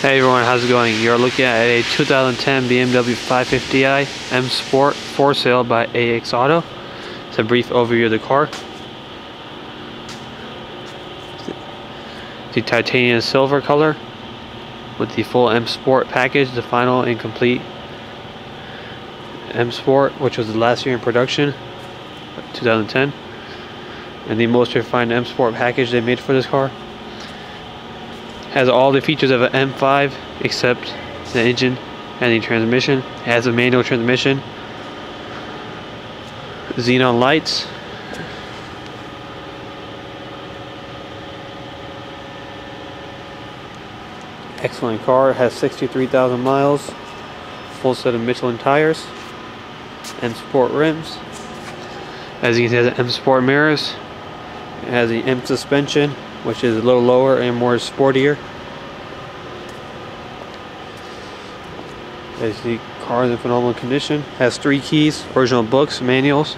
Hey everyone, how's it going? You're looking at a 2010 BMW 550i M Sport for sale by AX Auto. It's a brief overview of the car. The titanium silver color with the full M Sport package, the final and complete M Sport, which was the last year in production, 2010. And the most refined M Sport package they made for this car has all the features of an M5 except the engine and the transmission. It has a manual transmission, xenon lights, excellent car. It has 63,000 miles, full set of Michelin tires, M Sport rims. As you can see, it has M Sport mirrors. It has the M suspension which is a little lower and more sportier. As the car is in phenomenal condition. Has three keys, original books, manuals.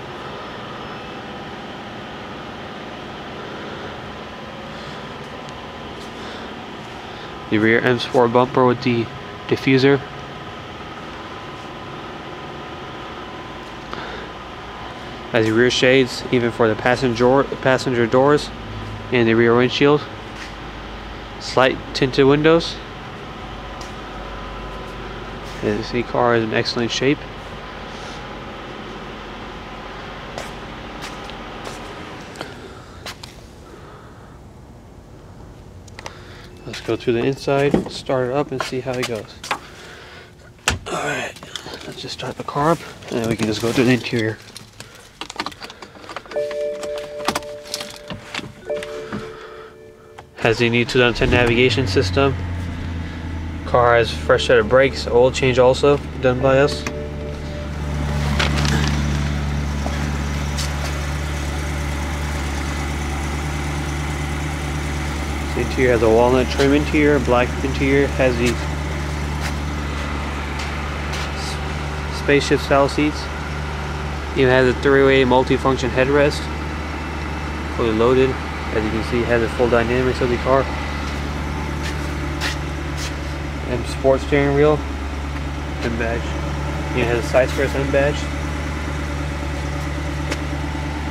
The rear M Sport bumper with the diffuser. As the rear shades, even for the passenger passenger doors and the rear windshield. Slight tinted windows. The car is in excellent shape. Let's go through the inside, start it up and see how it goes. Alright, let's just start the car up and we can just go through the interior. Has the new 2010 navigation system. Car has fresh set of brakes, oil change also done by us. The interior has a walnut trim interior, black interior, has the spaceship style seats. Even has a three-way multi-function headrest, fully loaded. As you can see, it has the full dynamics of the car. And sports steering wheel. M badge. It has a side M badge.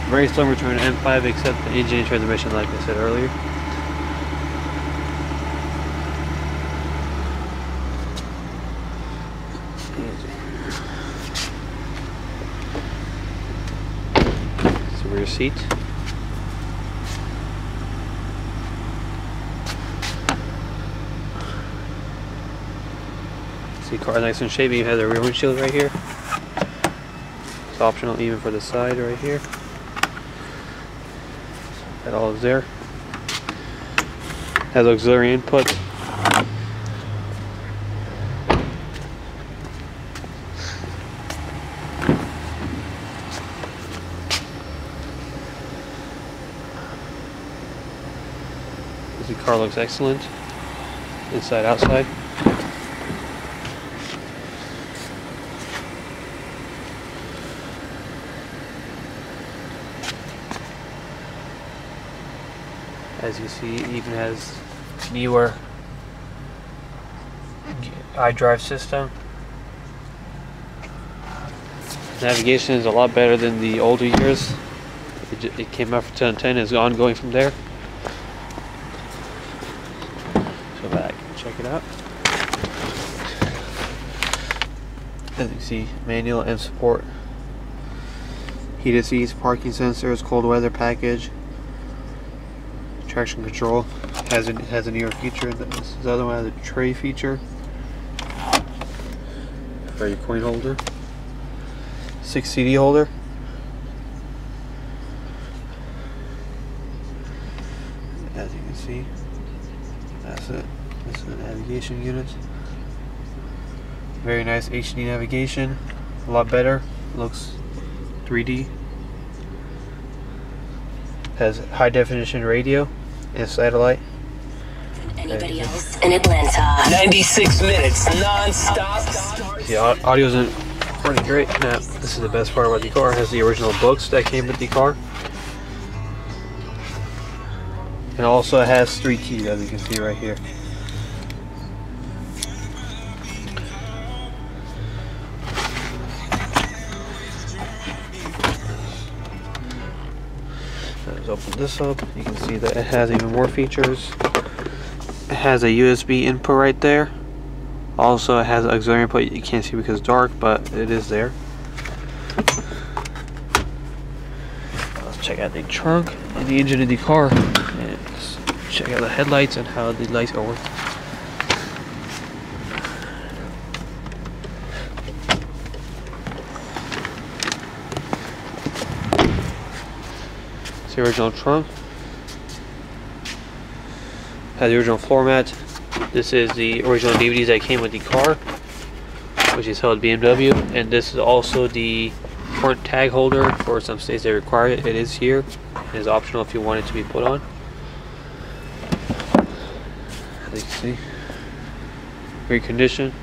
Very similar to an M5 except the engine and transmission like I said earlier. Rear seat. See car nice and shape. You have the rear windshield right here. It's optional even for the side right here. That all is there. Has auxiliary input. The car looks excellent. Inside, outside. As you see it even has newer iDrive system. Navigation is a lot better than the older years. It, it came out for 2010 is ongoing from there. So back check it out. As you see manual and support. heated seats parking sensors cold weather package traction control has a, has feature. This other one has a tray feature for your coin holder. Six CD holder. As you can see, that's it. This is the navigation unit. Very nice HD navigation. A lot better. Looks 3D. Has high definition radio and satellite. Anybody else in Atlanta? 96 minutes non-stop. The audio isn't pretty great. Now, this is the best part about the car. It has the original books that came with the car. And also has three keys, as you can see right here. This up, you can see that it has even more features. It has a USB input right there. Also, it has auxiliary input. You can't see because it's dark, but it is there. Let's check out the trunk and the engine of the car. And check out the headlights and how the lights are working. The original trunk. Has the original floor mat. This is the original DVDs that came with the car, which is held BMW, and this is also the front tag holder for some states that require it. It is here. It is optional if you want it to be put on. As you can see, great condition.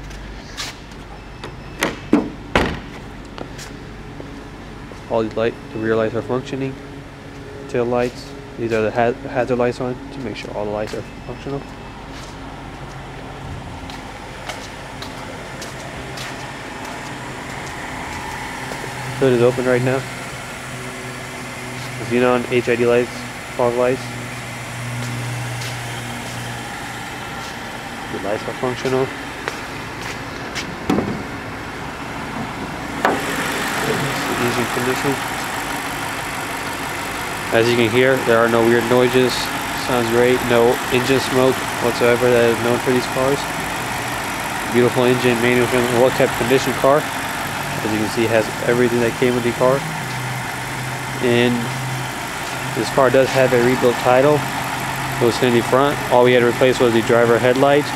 All the light, the rear lights are functioning. Tail lights. These are the ha hazard lights on to make sure all the lights are functional. Hood is open right now. Xenon HID lights, fog lights. The lights are functional. Engine condition. As you can hear, there are no weird noises. Sounds great. No engine smoke whatsoever that is known for these cars. Beautiful engine, manual, well kept condition car. As you can see, it has everything that came with the car. And this car does have a rebuilt title. It was in the front. All we had to replace was the driver headlight,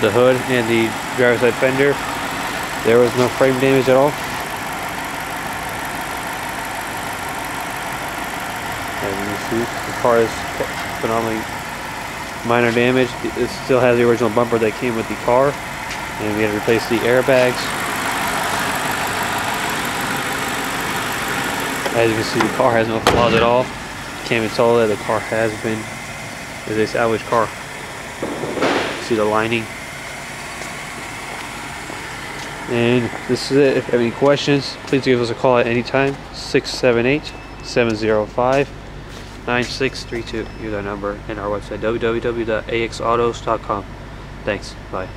the hood, and the driver's side fender. There was no frame damage at all. The car is phenomenally minor damage. It still has the original bumper that came with the car. And we had to replace the airbags. As you can see, the car has no flaws at all. Can't even tell that the car has been is a salvage car. See the lining. And this is it. If you have any questions, please give us a call at any time. 678-705-9632. Use our number and our website, www.axautos.com. Thanks. Bye.